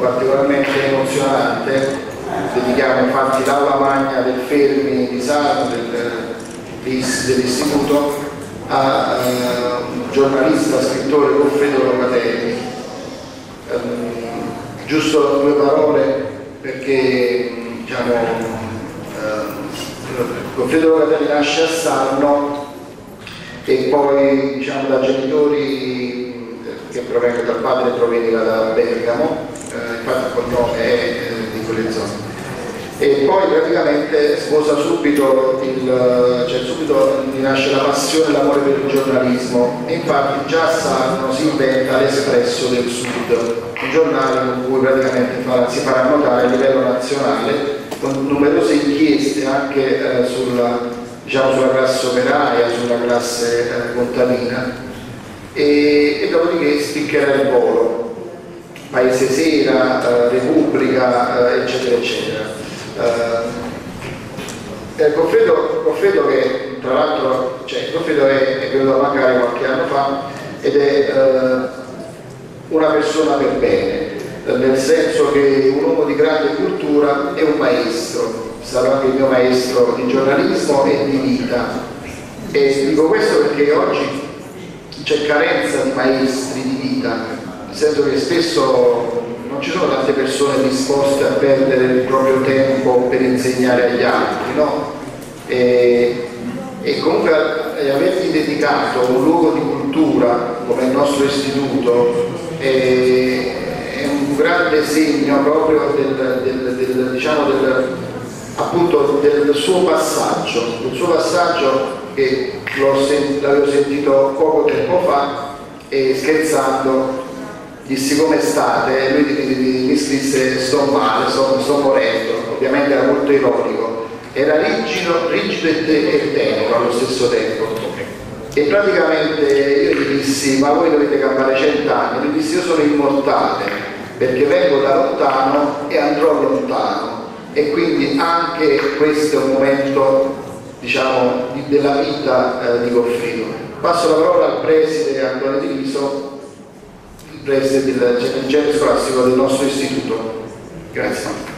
particolarmente emozionante, dedichiamo infatti l'aula magna del Fermi di Sarno, del, dell'istituto, a un giornalista, scrittore Goffredo Locatelli. Um, giusto due parole perché diciamo, Goffredo Locatelli nasce a Sarno e poi diciamo, da genitori che provengono dal padre proveniva da Bergamo, eh, infatti il cognome è eh, di quelle zone. E poi praticamente sposa subito, il, cioè subito gli nasce la passione e l'amore per il giornalismo. E infatti già a Sarno si inventa l'Espresso del Sud, un giornale con cui praticamente fa, si farà notare a livello nazionale con numerose inchieste anche eh, sulla, diciamo, sulla, classe operaia, sulla classe eh, contadina. E dopodiché spiccherà il volo Paese Sera, eh, Repubblica, eh, eccetera, eccetera. Eh, Goffredo, Goffredo che tra l'altro cioè, Goffredo è, è venuto a mancare qualche anno fa ed è eh, una persona per bene, nel senso che un uomo di grande cultura è un maestro, stato anche il mio maestro di giornalismo e di vita. E dico questo perché oggi c'è carenza di maestri di vita, nel senso che spesso non ci sono tante persone disposte a perdere il proprio tempo per insegnare agli altri, no? E, e comunque eh, avergli dedicato un luogo di cultura come il nostro istituto è, è un grande segno proprio del, del, del, diciamo del, appunto del suo passaggio, del suo passaggio che l'avevo sentito poco tempo fa e scherzando dissi come state? Lui mi, scrisse sto male, sto, sto, morendo, ovviamente era molto ironico, era rigido, rigido e, te, tenero allo stesso tempo. E praticamente io gli dissi, ma voi dovete campare cent'anni, lui dissi io sono immortale perché vengo da lontano e e quindi anche questo è un momento diciamo, di, della vita eh, di Goffredo. Passo la parola al preside Antonio Di Riso preside del genere scolastico del nostro istituto. Grazie.